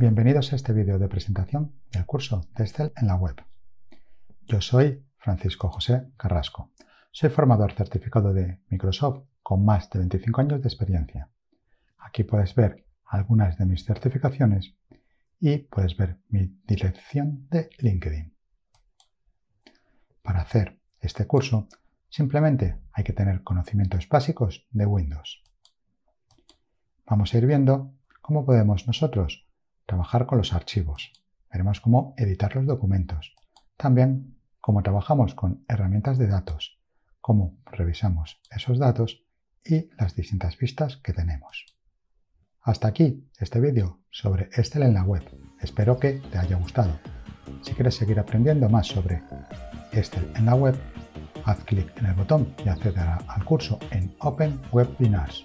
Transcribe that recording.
Bienvenidos a este vídeo de presentación del curso de Excel en la web. Yo soy Francisco José Carrasco. Soy formador certificado de Microsoft con más de 25 años de experiencia. Aquí puedes ver algunas de mis certificaciones y puedes ver mi dirección de LinkedIn. Para hacer este curso, simplemente hay que tener conocimientos básicos de Windows. Vamos a ir viendo cómo podemos nosotros trabajar con los archivos. Veremos cómo editar los documentos. También cómo trabajamos con herramientas de datos, cómo revisamos esos datos y las distintas vistas que tenemos. Hasta aquí este vídeo sobre Excel en la web. Espero que te haya gustado. Si quieres seguir aprendiendo más sobre Excel en la web, haz clic en el botón y accederá al curso en Open Webinars.